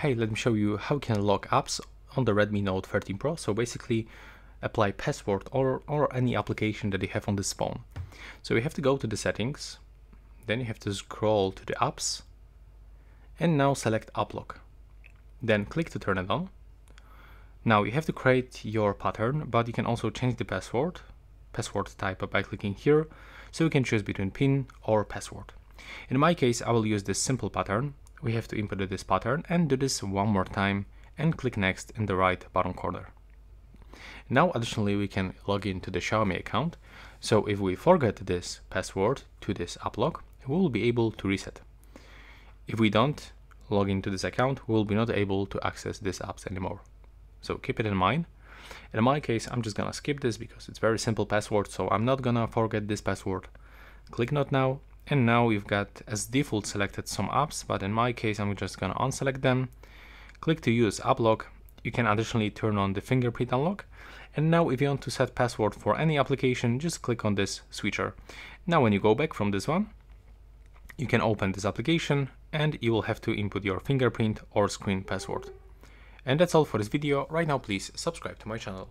hey, let me show you how you can lock apps on the Redmi Note 13 Pro. So basically apply password or, or any application that you have on this phone. So you have to go to the settings, then you have to scroll to the apps and now select app lock. Then click to turn it on. Now you have to create your pattern, but you can also change the password, password type by clicking here. So you can choose between pin or password. In my case, I will use this simple pattern. We have to input this pattern and do this one more time and click next in the right bottom corner. Now additionally we can log into the Xiaomi account. So if we forget this password to this app lock, we will be able to reset. If we don't log into this account, we will be not able to access these apps anymore. So keep it in mind. In my case, I'm just gonna skip this because it's very simple password, so I'm not gonna forget this password. Click not now, and now we've got as default selected some apps, but in my case, I'm just gonna unselect them. Click to use app lock. You can additionally turn on the fingerprint unlock. And now if you want to set password for any application, just click on this switcher. Now when you go back from this one, you can open this application and you will have to input your fingerprint or screen password. And that's all for this video. Right now, please subscribe to my channel.